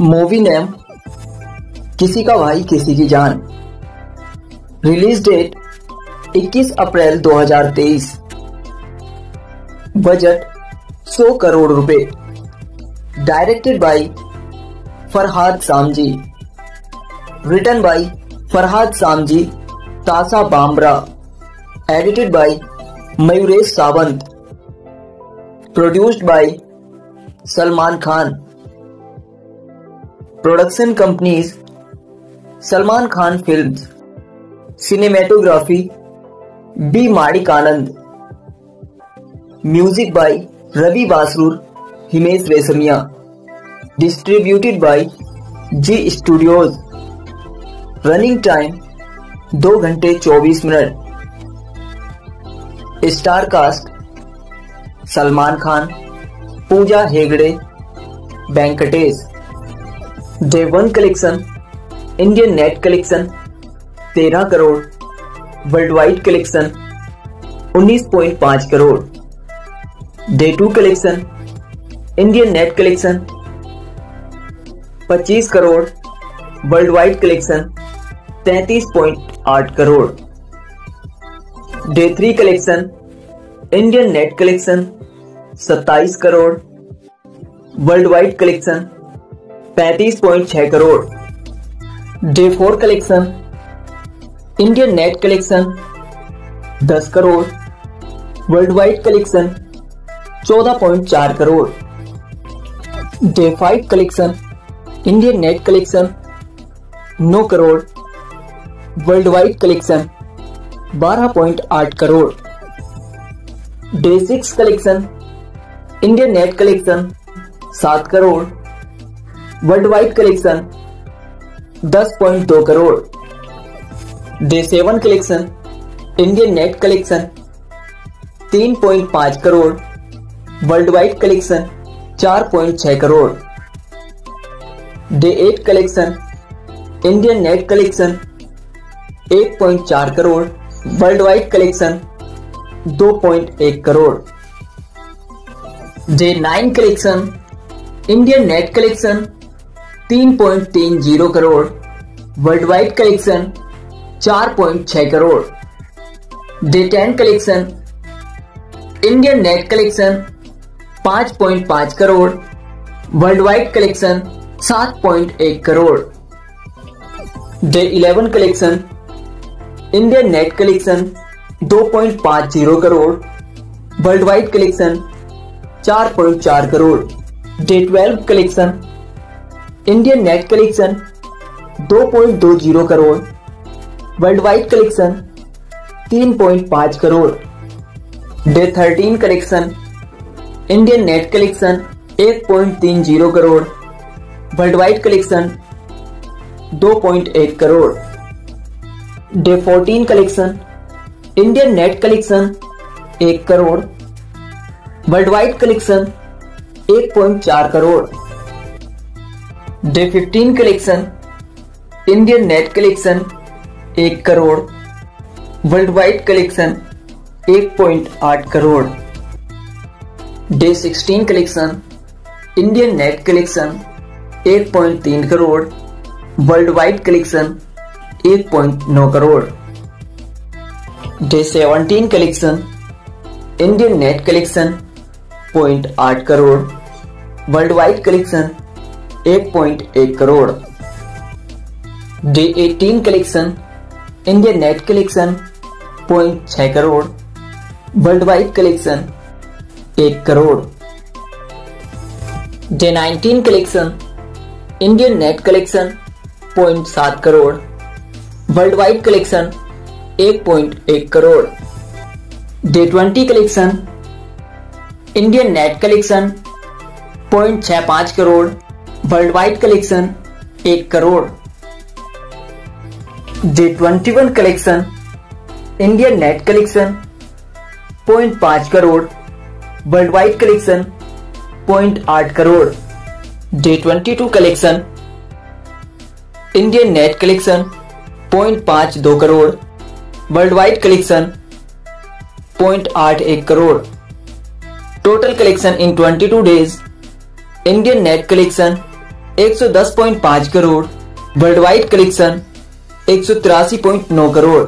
Movie name, किसी का भाई, किसी की जान। Release date 21 April 2023 budget 100 crore रुपए। Directed by Farhad Samji. Written by Farhad Samji, Tasha Bamra. Edited by Mayuresh Sawant. Produced by Salman Khan. Production companies Salman Khan films cinematography B Manik Anand music by Ravi Basrur Himesh Reshammiya distributed by Zee studios running time दो घंटे चौबीस minute. Star cast Salman Khan Pooja Hegde Venkatesh day one collection Indian net collection तेरह crore world wide collection उन्नीस point पाँच crore. Day two collection Indian net collection पच्चीस crore world wide collection तैतीस point आठ crore. Day three collection Indian net collection सत्ताईस crore. World wide collection पैंतीस point छह crore. Day four collection Indian net collection 10 crore. World wide collection 14.4 crore. Day five collection Indian net collection 9 crore. World wide collection 12.8 crore. Day six collection Indian net collection 7 crore. World wide collection 10.2 crore. Day seven collection Indian net collection 3.5 crore. World wide collection 4.6 crore. Day eight collection Indian net collection 1.4 crore. World wide collection 2.1 crore. Day nine collection Indian net collection 3.30 crore. World wide collection चार point छह crore. Day ten collection Indian net collection पाँच point पाँच crore. World wide collection सात point एक crore. Day eleven collection Indian net collection दो point पाँच zero crore. World wide collection चार point चार crore. Day twelve collection Indian net collection दो point दो zero crore world wide collection 3.5 crore day 13 collection Indian net collection 1.30 crore world wide collection 2.8 crore day 14 collection Indian net collection 1 crore world wide collection 1.4 crore day 15 collection, Indian net collection, एक crore world wide collection 1.8 crore. Day 16 collection, Indian net collection 1.3 crore. World wide collection 1.9 crore. Day 17 collection, Indian net collection 0.8 crore. World wide collection 1.1 crore. Day 18 collection, Indian net collection, point छह crore. World wide collection, एक crore. Day nineteen collection, Indian net collection, point सात crore. World wide collection, एक point एक crore. Day twenty collection, Indian net collection, point छह पाँच crore. World wide collection एक crore. Day twenty one collection, Indian net collection, point पाँच crore. World wide collection, point आठ crore. Day twenty two collection, Indian net collection, point पाँच दो crore. World wide collection, point आठ एक crore. Total collection in twenty two days, Indian net collection 110.5 crore world wide collection एक करोड़।